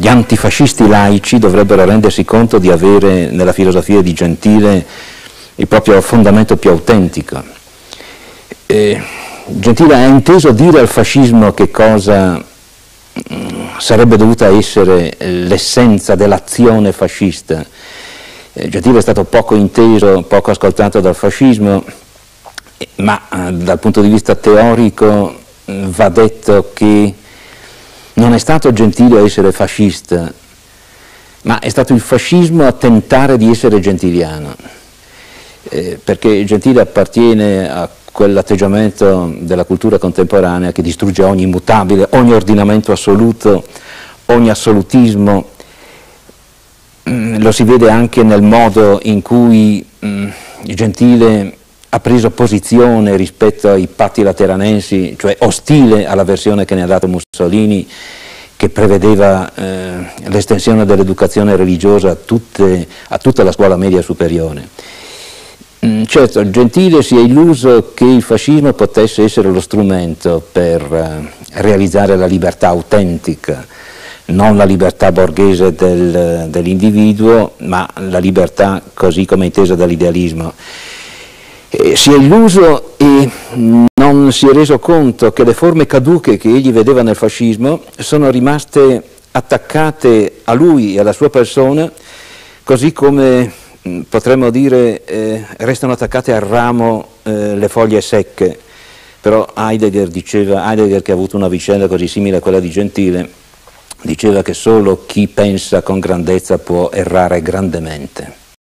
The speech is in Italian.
gli antifascisti laici dovrebbero rendersi conto di avere nella filosofia di Gentile il proprio fondamento più autentico. Eh, Gentile ha inteso dire al fascismo che cosa mm, sarebbe dovuta essere l'essenza dell'azione fascista. Eh, Gentile è stato poco inteso, poco ascoltato dal fascismo, ma eh, dal punto di vista teorico mm, va detto che non è stato Gentile a essere fascista, ma è stato il fascismo a tentare di essere gentiliano, eh, perché Gentile appartiene a quell'atteggiamento della cultura contemporanea che distrugge ogni immutabile, ogni ordinamento assoluto, ogni assolutismo. Mm, lo si vede anche nel modo in cui mm, Gentile ha preso posizione rispetto ai patti lateranensi, cioè ostile alla versione che ne ha dato Mussolini, che prevedeva eh, l'estensione dell'educazione religiosa a, tutte, a, tutta la scuola media superiore. Mm, certo, Gentile si è illuso che il fascismo potesse essere lo strumento per eh, realizzare la libertà autentica, non la libertà borghese del, dell'individuo, ma la libertà così come intesa dall'idealismo. Eh, si è illuso e non si è reso conto che le forme caduche che egli vedeva nel fascismo sono rimaste attaccate a lui e alla sua persona, così come mm, potremmo dire eh, restano attaccate al ramo eh, le foglie secche. Però Heidegger diceva, Heidegger che ha avuto una vicenda così simile a quella di Gentile, diceva che solo chi pensa con grandezza può errare grandemente.